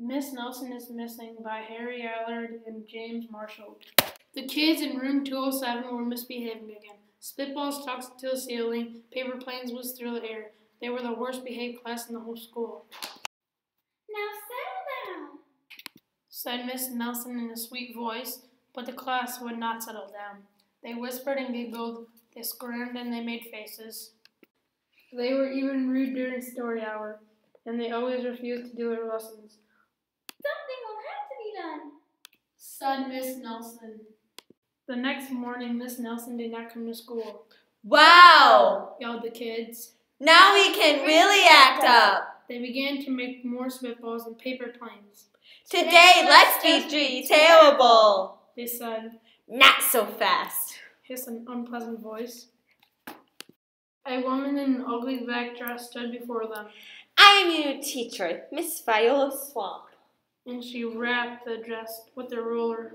Miss Nelson is Missing by Harry Allard and James Marshall. The kids in room 207 were misbehaving again. Spitballs talked to the ceiling, paper planes whizzed through the air. They were the worst behaved class in the whole school. Now settle down. Said Miss Nelson in a sweet voice, but the class would not settle down. They whispered and giggled, they squirmed and they made faces. They were even rude during story hour, and they always refused to do their lessons. Something will have to be done. Said Miss Nelson. The next morning, Miss Nelson did not come to school. Wow! Yelled the kids. Now we can really act up. They began to make more spitballs and paper planes. Today, let's be terrible. They said, Not so fast. hissed an unpleasant voice. A woman in an ugly black dress stood before them, I am your teacher, Miss Viola Swamp. And she rapped the dress with a ruler.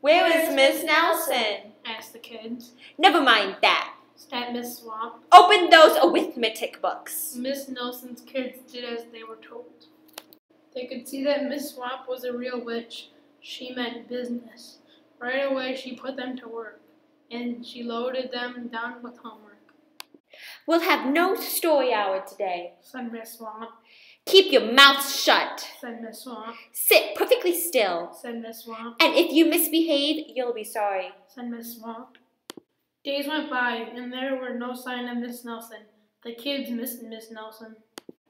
Where is Miss Nelson? Asked the kids. Never mind that. Sat Miss Swamp. Open those arithmetic books. Miss Nelson's kids did as they were told. They could see that Miss Swamp was a real witch. She meant business. Right away, she put them to work, and she loaded them down with homework. We'll have no story hour today. Said Miss Swamp. Keep your mouth shut. Said Miss Swamp. Sit perfectly still. Said Miss Swamp. And if you misbehave, you'll be sorry. Said Miss Swamp. Days went by, and there were no sign of Miss Nelson. The kids missed Miss Nelson.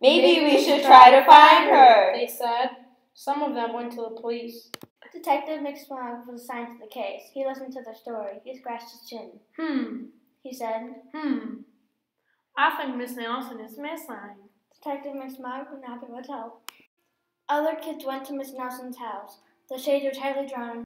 Maybe we should try to find her. They said. Some of them went to the police. Detective McSmogg was assigned to the case. He listened to their story. He scratched his chin. Hmm. He said, Hmm. I think Miss Nelson is missing. McSmogg would not be able to help. Other kids went to Miss Nelson's house. The shades were tightly drawn